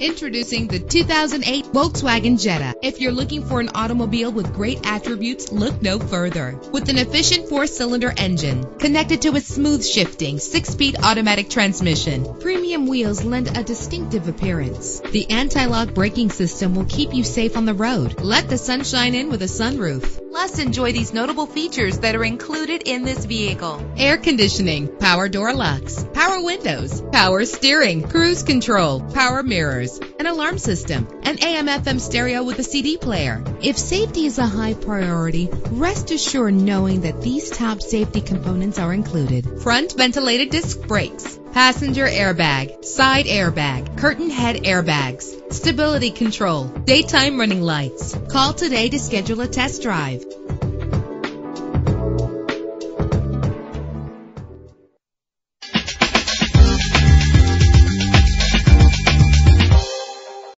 Introducing the 2008 Volkswagen Jetta. If you're looking for an automobile with great attributes, look no further. With an efficient four-cylinder engine connected to a smooth shifting six-speed automatic transmission, premium wheels lend a distinctive appearance. The anti-lock braking system will keep you safe on the road. Let the sunshine in with a sunroof. Plus, enjoy these notable features that are included in this vehicle. Air conditioning, power door locks, power windows, power steering, cruise control, power mirrors, an alarm system, an AM FM stereo with a CD player. If safety is a high priority, rest assured knowing that these top safety components are included. Front ventilated disc brakes, passenger airbag, side airbag, curtain head airbags, stability control, daytime running lights. Call today to schedule a test drive.